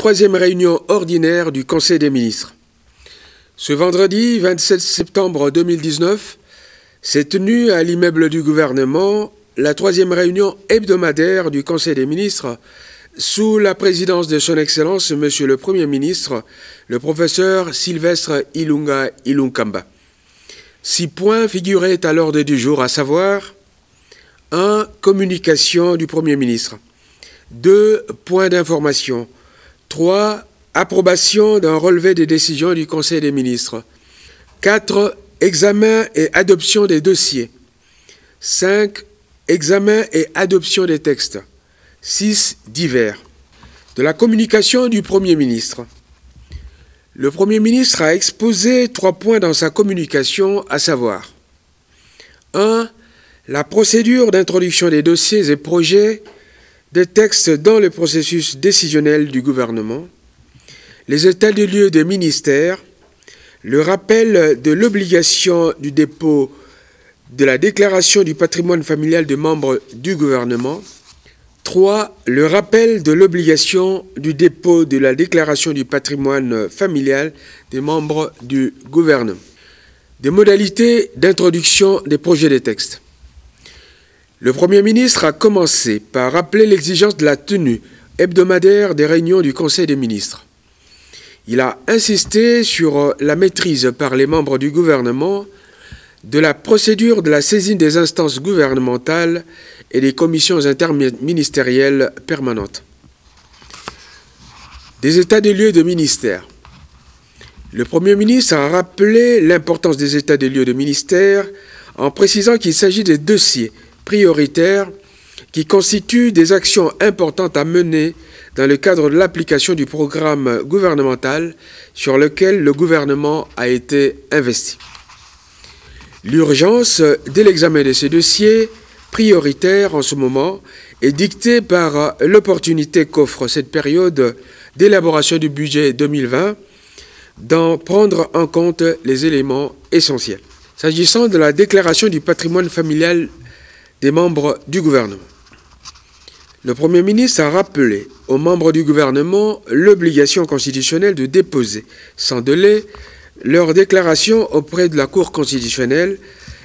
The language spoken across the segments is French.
troisième réunion ordinaire du Conseil des ministres. Ce vendredi 27 septembre 2019 s'est tenue à l'immeuble du gouvernement la troisième réunion hebdomadaire du Conseil des ministres sous la présidence de Son Excellence Monsieur le Premier ministre, le professeur Sylvestre Ilunga Ilunkamba. Six points figuraient à l'ordre du jour, à savoir 1. Communication du Premier ministre. 2. Points d'information. 3. Approbation d'un relevé des décisions du Conseil des ministres. 4. Examen et adoption des dossiers. 5. Examen et adoption des textes. 6. Divers. De la communication du Premier ministre. Le Premier ministre a exposé trois points dans sa communication, à savoir 1. La procédure d'introduction des dossiers et projets des textes dans le processus décisionnel du gouvernement, les états de lieu des ministères, le rappel de l'obligation du dépôt de la déclaration du patrimoine familial des membres du gouvernement, 3. Le rappel de l'obligation du dépôt de la déclaration du patrimoine familial des membres du gouvernement. Des modalités d'introduction des projets de textes. Le Premier ministre a commencé par rappeler l'exigence de la tenue hebdomadaire des réunions du Conseil des ministres. Il a insisté sur la maîtrise par les membres du gouvernement de la procédure de la saisine des instances gouvernementales et des commissions interministérielles permanentes. Des états des lieux de ministère. Le Premier ministre a rappelé l'importance des états des lieux de ministère en précisant qu'il s'agit des dossiers prioritaires qui constituent des actions importantes à mener dans le cadre de l'application du programme gouvernemental sur lequel le gouvernement a été investi. L'urgence de l'examen de ces dossiers prioritaires en ce moment est dictée par l'opportunité qu'offre cette période d'élaboration du budget 2020 d'en prendre en compte les éléments essentiels. S'agissant de la déclaration du patrimoine familial des membres du gouvernement. Le Premier ministre a rappelé aux membres du gouvernement l'obligation constitutionnelle de déposer sans délai leur déclaration auprès de la Cour constitutionnelle,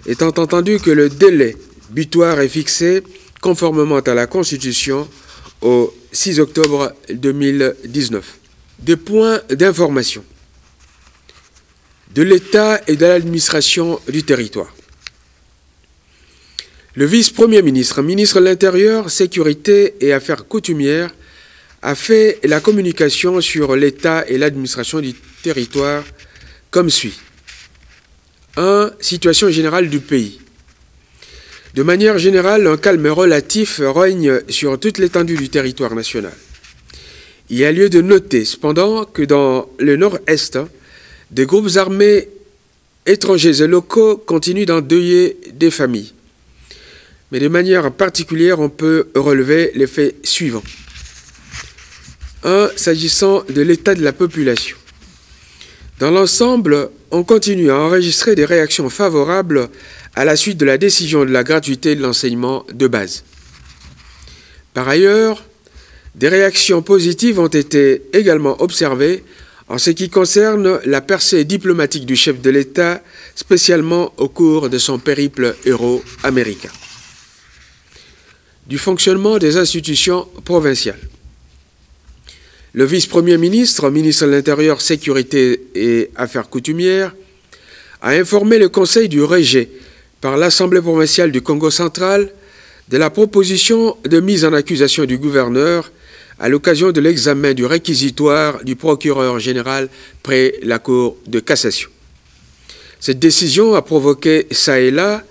étant entendu que le délai butoir est fixé conformément à la Constitution au 6 octobre 2019. Des points d'information de l'État et de l'administration du territoire. Le vice-premier ministre, ministre de l'Intérieur, Sécurité et Affaires coutumières, a fait la communication sur l'État et l'administration du territoire comme suit. 1. Situation générale du pays. De manière générale, un calme relatif règne sur toute l'étendue du territoire national. Il y a lieu de noter cependant que dans le nord-est, des groupes armés étrangers et locaux continuent d'endeuiller des familles mais de manière particulière, on peut relever les faits suivants. 1. S'agissant de l'état de la population. Dans l'ensemble, on continue à enregistrer des réactions favorables à la suite de la décision de la gratuité de l'enseignement de base. Par ailleurs, des réactions positives ont été également observées en ce qui concerne la percée diplomatique du chef de l'État, spécialement au cours de son périple euro-américain du fonctionnement des institutions provinciales. Le vice-premier ministre, ministre de l'Intérieur, Sécurité et Affaires coutumières, a informé le Conseil du Régé par l'Assemblée provinciale du Congo central de la proposition de mise en accusation du gouverneur à l'occasion de l'examen du réquisitoire du procureur général près la Cour de cassation. Cette décision a provoqué ça et là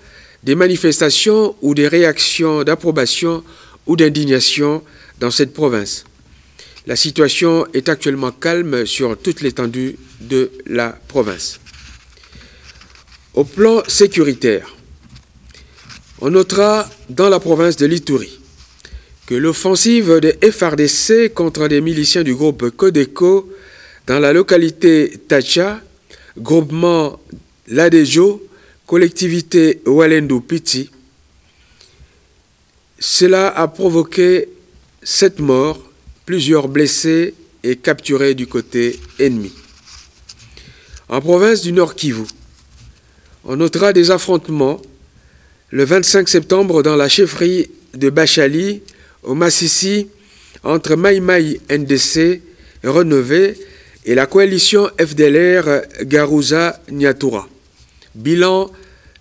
des manifestations ou des réactions d'approbation ou d'indignation dans cette province. La situation est actuellement calme sur toute l'étendue de la province. Au plan sécuritaire, on notera dans la province de l'Ituri que l'offensive des FRDC contre des miliciens du groupe Codeco dans la localité Tacha, groupement Ladejo, collectivité Walendu Piti, cela a provoqué sept morts, plusieurs blessés et capturés du côté ennemi. En province du Nord Kivu, on notera des affrontements le 25 septembre dans la chefferie de Bachali, au Massissi, entre Maïmaï NDC Renové et la coalition FDLR Garouza Nyatura. Bilan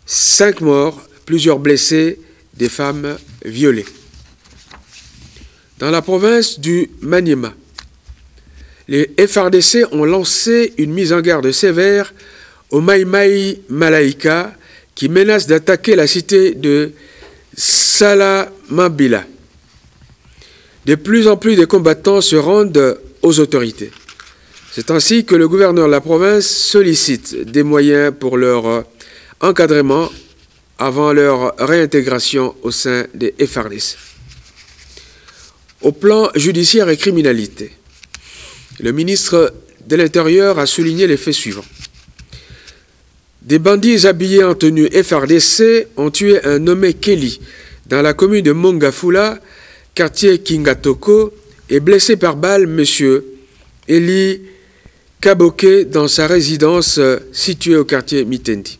5 morts, plusieurs blessés, des femmes violées. Dans la province du Maniema, les FRDC ont lancé une mise en garde sévère au Maïmaï Malaika qui menace d'attaquer la cité de Salamabila. De plus en plus de combattants se rendent aux autorités. C'est ainsi que le gouverneur de la province sollicite des moyens pour leur encadrement avant leur réintégration au sein des FRDC. Au plan judiciaire et criminalité, le ministre de l'Intérieur a souligné les faits suivants. Des bandits habillés en tenue FRDC ont tué un nommé Kelly dans la commune de Mongafula, quartier Kingatoko, et blessé par balle M. Eli Kaboke dans sa résidence située au quartier Mitendi.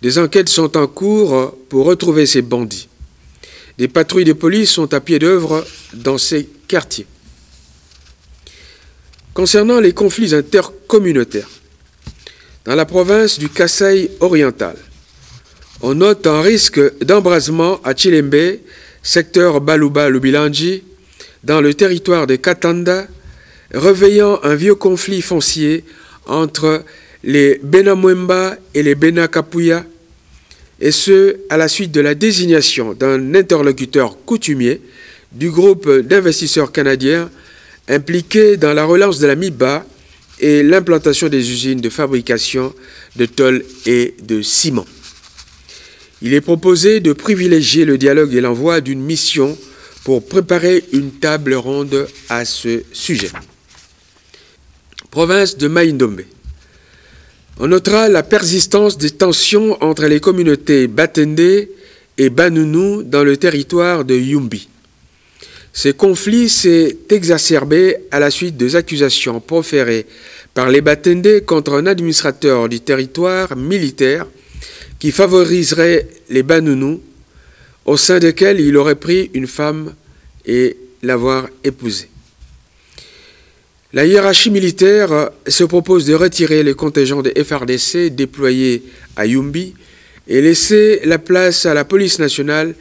Des enquêtes sont en cours pour retrouver ces bandits. Des patrouilles de police sont à pied d'œuvre dans ces quartiers. Concernant les conflits intercommunautaires, dans la province du Kasaï oriental, on note un risque d'embrasement à Chilembe, secteur Baluba-Lubilanji, dans le territoire de Katanda, réveillant un vieux conflit foncier entre les Benamwemba et les Benakapuya, et ce, à la suite de la désignation d'un interlocuteur coutumier du groupe d'investisseurs canadiens impliqué dans la relance de la MIBA et l'implantation des usines de fabrication de tôle et de ciment. Il est proposé de privilégier le dialogue et l'envoi d'une mission pour préparer une table ronde à ce sujet. Province de Maïndombe. On notera la persistance des tensions entre les communautés Batende et Banounou dans le territoire de Yumbi. Ce conflit s'est exacerbé à la suite des accusations proférées par les Batende contre un administrateur du territoire militaire qui favoriserait les Banounous, au sein desquels il aurait pris une femme et l'avoir épousée. La hiérarchie militaire se propose de retirer les contingents des FRDC déployés à Yumbi et laisser la place à la police nationale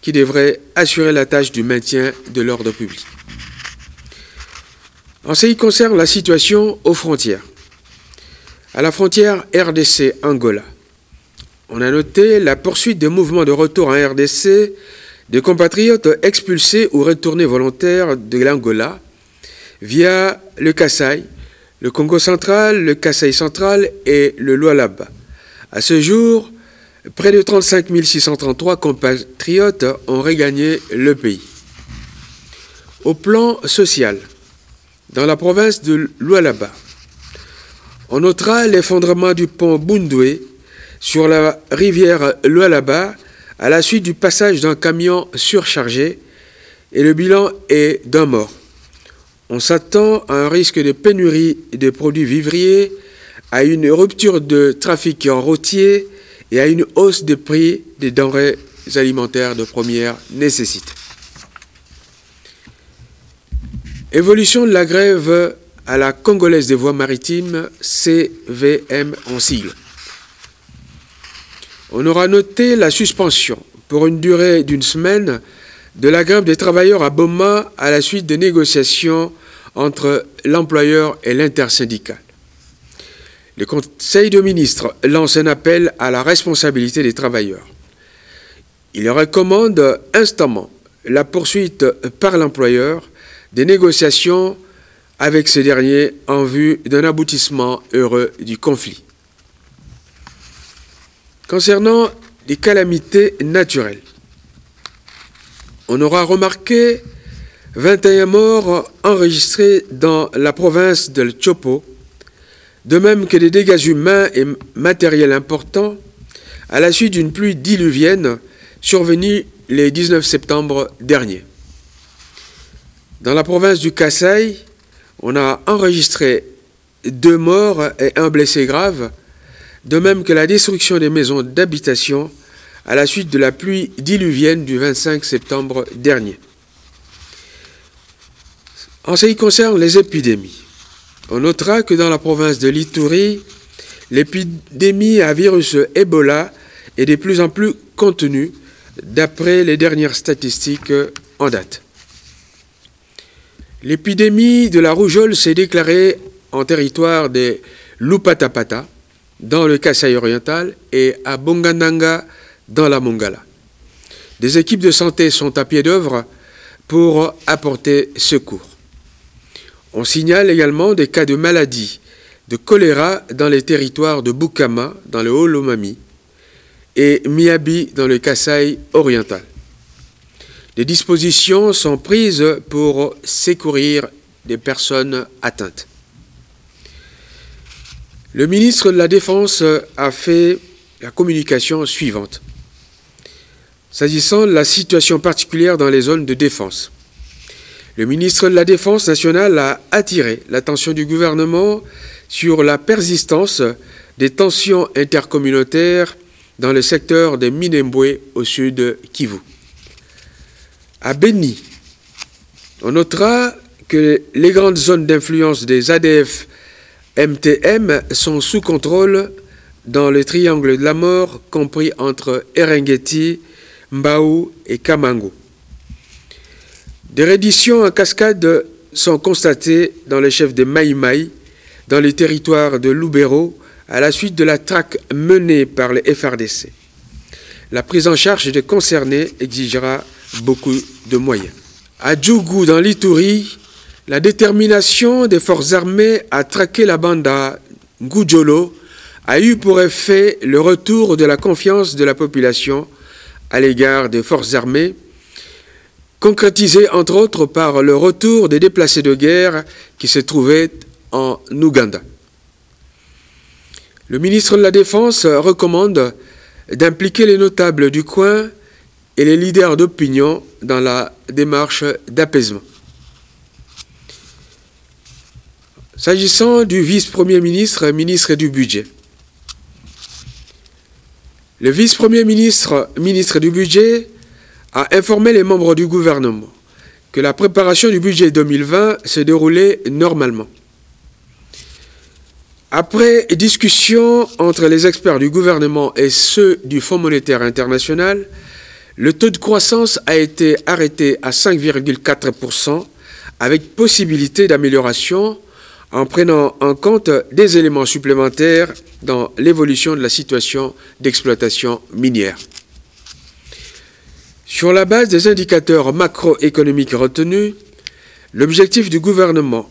qui devrait assurer la tâche du maintien de l'ordre public. En ce qui concerne la situation aux frontières, à la frontière RDC-Angola, on a noté la poursuite des mouvements de retour en RDC de compatriotes expulsés ou retournés volontaires de l'Angola via le Kassai, le Congo central, le Kassai central et le Lualaba. À ce jour, près de 35 633 compatriotes ont regagné le pays. Au plan social, dans la province de Lualaba, on notera l'effondrement du pont Bundwe sur la rivière Lualaba à la suite du passage d'un camion surchargé et le bilan est d'un mort on s'attend à un risque de pénurie de produits vivriers, à une rupture de trafic en routier et à une hausse des prix des denrées alimentaires de première nécessité. Évolution de la grève à la Congolaise des voies maritimes, CVM en sigle. On aura noté la suspension pour une durée d'une semaine de la grève des travailleurs à Boma à la suite des négociations entre l'employeur et l'intersyndical. Le Conseil de ministres lance un appel à la responsabilité des travailleurs. Il recommande instamment la poursuite par l'employeur des négociations avec ce dernier en vue d'un aboutissement heureux du conflit. Concernant les calamités naturelles, on aura remarqué 21 morts enregistrés dans la province de Chopo, de même que des dégâts humains et matériels importants à la suite d'une pluie diluvienne survenue le 19 septembre dernier. Dans la province du Kasaï, On a enregistré deux morts et un blessé grave, de même que la destruction des maisons d'habitation à la suite de la pluie diluvienne du 25 septembre dernier. En ce qui concerne les épidémies, on notera que dans la province de l'Ituri, l'épidémie à virus Ebola est de plus en plus contenue d'après les dernières statistiques en date. L'épidémie de la rougeole s'est déclarée en territoire des Lupatapata, dans le Kasaï oriental, et à Bongananga, dans la Mongala. Des équipes de santé sont à pied d'œuvre pour apporter secours. On signale également des cas de maladie de choléra dans les territoires de Bukama, dans le Haut-Lomami, et Miyabi, dans le Kasaï oriental. Des dispositions sont prises pour secourir des personnes atteintes. Le ministre de la Défense a fait la communication suivante. S'agissant de la situation particulière dans les zones de défense, le ministre de la Défense nationale a attiré l'attention du gouvernement sur la persistance des tensions intercommunautaires dans le secteur des Minembwe au sud de Kivu. À Beni, on notera que les grandes zones d'influence des ADF MTM sont sous contrôle dans le triangle de la mort compris entre Erengeti, Mbao et Kamango. Des redditions en cascade sont constatées dans les chefs de Maïmaï, dans les territoires de Loubero, à la suite de la traque menée par les FRDC. La prise en charge des concernés exigera beaucoup de moyens. À Djougou, dans l'Ituri, la détermination des forces armées à traquer la bande à Ngoudjolo a eu pour effet le retour de la confiance de la population à l'égard des forces armées, concrétisé entre autres par le retour des déplacés de guerre qui se trouvaient en Ouganda. Le ministre de la Défense recommande d'impliquer les notables du coin et les leaders d'opinion dans la démarche d'apaisement. S'agissant du vice-premier ministre, ministre du Budget, le vice-premier ministre, ministre du Budget, a informé les membres du gouvernement que la préparation du budget 2020 se déroulait normalement. Après discussion entre les experts du gouvernement et ceux du Fonds monétaire international, le taux de croissance a été arrêté à 5,4% avec possibilité d'amélioration en prenant en compte des éléments supplémentaires dans l'évolution de la situation d'exploitation minière. Sur la base des indicateurs macroéconomiques retenus, l'objectif du gouvernement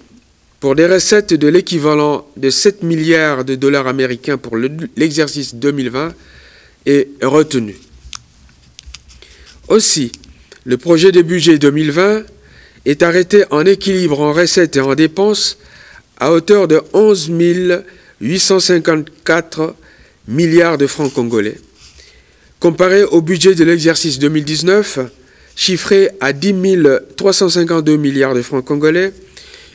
pour des recettes de l'équivalent de 7 milliards de dollars américains pour l'exercice 2020 est retenu. Aussi, le projet de budget 2020 est arrêté en équilibre en recettes et en dépenses à hauteur de 11 854 milliards de francs congolais, comparé au budget de l'exercice 2019, chiffré à 10 352 milliards de francs congolais,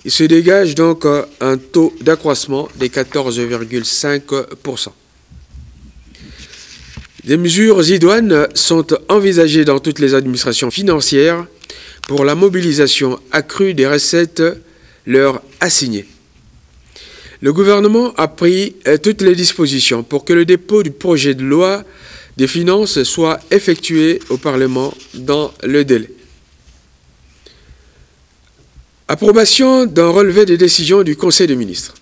il se dégage donc un taux d'accroissement de 14,5%. Des mesures idoines sont envisagées dans toutes les administrations financières pour la mobilisation accrue des recettes leur assignées. Le gouvernement a pris euh, toutes les dispositions pour que le dépôt du projet de loi des finances soit effectué au Parlement dans le délai. Approbation d'un relevé des décisions du Conseil des ministres.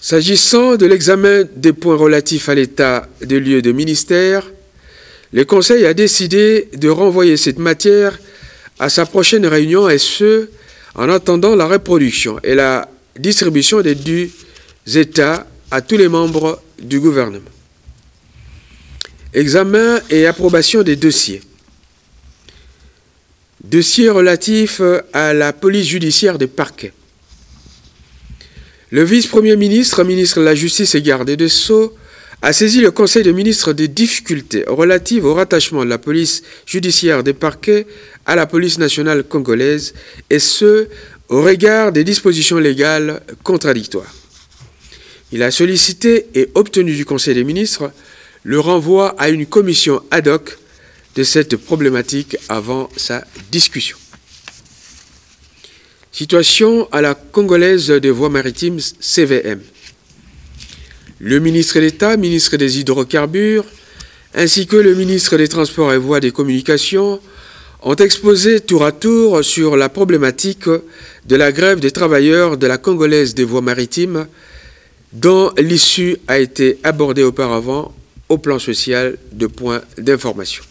S'agissant de l'examen des points relatifs à l'état des lieux de ministère, le Conseil a décidé de renvoyer cette matière à sa prochaine réunion et ce, en attendant la reproduction et la distribution des dus États à tous les membres du gouvernement. Examen et approbation des dossiers. Dossier relatif à la police judiciaire des parquets. Le vice-premier ministre, ministre de la Justice et garde des Sceaux, a saisi le Conseil des ministres des difficultés relatives au rattachement de la police judiciaire des parquets à la police nationale congolaise, et ce, au regard des dispositions légales contradictoires. Il a sollicité et obtenu du Conseil des ministres le renvoi à une commission ad hoc de cette problématique avant sa discussion. Situation à la Congolaise des voies maritimes CVM. Le ministre d'État, ministre des hydrocarbures, ainsi que le ministre des Transports et Voies des Communications ont exposé tour à tour sur la problématique de la grève des travailleurs de la Congolaise des voies maritimes dont l'issue a été abordée auparavant au plan social de points d'information.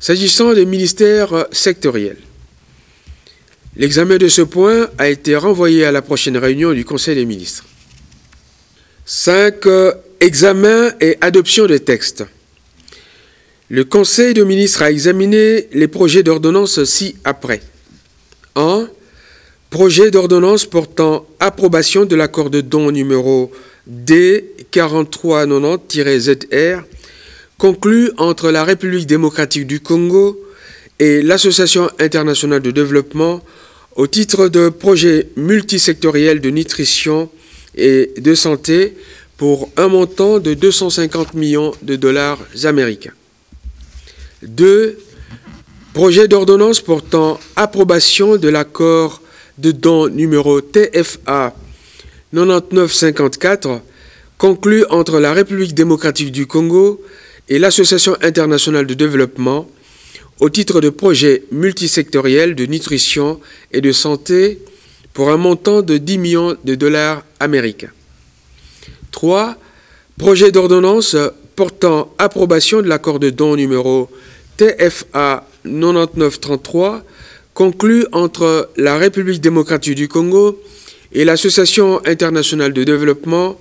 S'agissant des ministères sectoriels, l'examen de ce point a été renvoyé à la prochaine réunion du Conseil des ministres. 5. Examen et adoption des textes. Le Conseil des ministres a examiné les projets d'ordonnance ci-après. 1. Projet d'ordonnance portant approbation de l'accord de don numéro D4390-ZR conclu entre la République démocratique du Congo et l'Association internationale de développement au titre de projet multisectoriel de nutrition et de santé pour un montant de 250 millions de dollars américains. 2. Projet d'ordonnance portant approbation de l'accord de don numéro TFA 9954 conclu entre la République démocratique du Congo et l'Association internationale de développement au titre de projets multisectoriels de nutrition et de santé pour un montant de 10 millions de dollars américains. 3. Projet d'ordonnance portant approbation de l'accord de don numéro TFA 9933 conclu entre la République démocratique du Congo et l'Association internationale de développement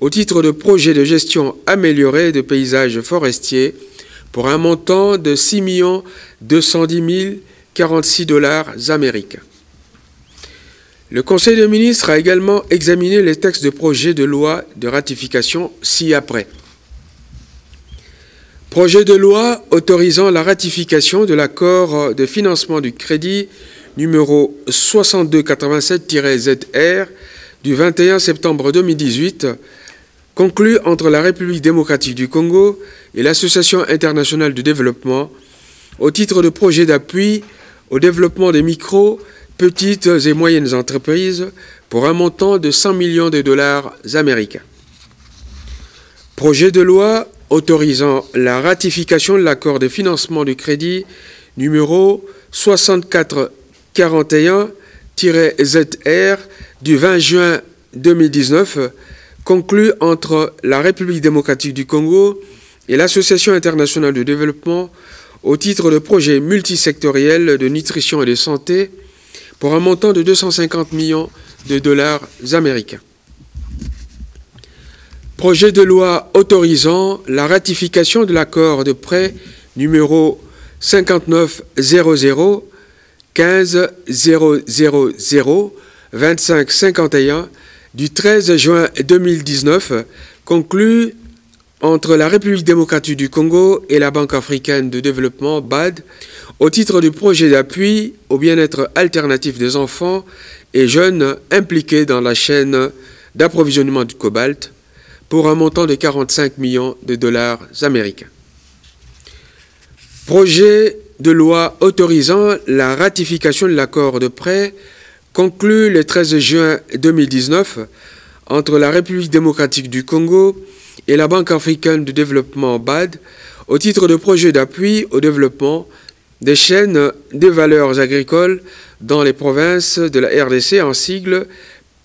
au titre de projet de gestion améliorée de paysages forestiers pour un montant de 6 210 046 dollars américains. Le Conseil des ministres a également examiné les textes de projet de loi de ratification ci-après. Projet de loi autorisant la ratification de l'accord de financement du crédit numéro 6287-ZR du 21 septembre 2018, conclu entre la République démocratique du Congo et l'Association internationale de développement au titre de projet d'appui au développement des micro, petites et moyennes entreprises pour un montant de 100 millions de dollars américains. Projet de loi autorisant la ratification de l'accord de financement du crédit numéro 6441-ZR du 20 juin 2019 conclu entre la République démocratique du Congo et l'Association internationale de développement au titre de projets multisectoriels de nutrition et de santé pour un montant de 250 millions de dollars américains. Projet de loi autorisant la ratification de l'accord de prêt numéro 5900 15 000 25 51 du 13 juin 2019 conclu entre la République démocratique du Congo et la Banque africaine de développement BAD au titre du projet d'appui au bien-être alternatif des enfants et jeunes impliqués dans la chaîne d'approvisionnement du cobalt pour un montant de 45 millions de dollars américains. Projet de loi autorisant la ratification de l'accord de prêt conclu le 13 juin 2019 entre la République démocratique du Congo et la Banque africaine de développement BAD au titre de projet d'appui au développement des chaînes des valeurs agricoles dans les provinces de la RDC en sigle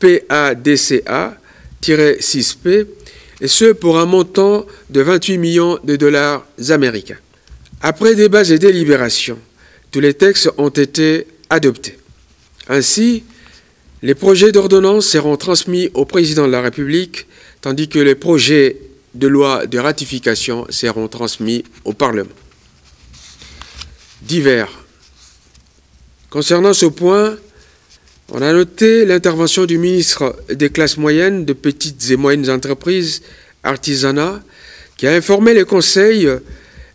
PADCA-6P et ce pour un montant de 28 millions de dollars américains. Après débats et délibérations, tous les textes ont été adoptés. Ainsi, les projets d'ordonnance seront transmis au président de la République, tandis que les projets de loi de ratification seront transmis au Parlement. Divers. Concernant ce point, on a noté l'intervention du ministre des classes moyennes, de petites et moyennes entreprises, artisanat, qui a informé les conseils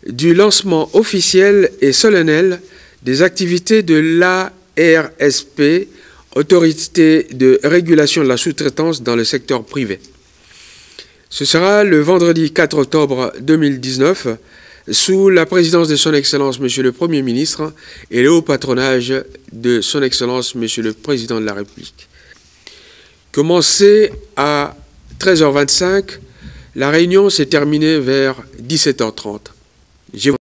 du lancement officiel et solennel des activités de l'AREP ARSP, Autorité de régulation de la sous-traitance dans le secteur privé. Ce sera le vendredi 4 octobre 2019 sous la présidence de Son Excellence Monsieur le Premier ministre et le haut patronage de Son Excellence Monsieur le Président de la République. Commencé à 13h25, la réunion s'est terminée vers 17h30. его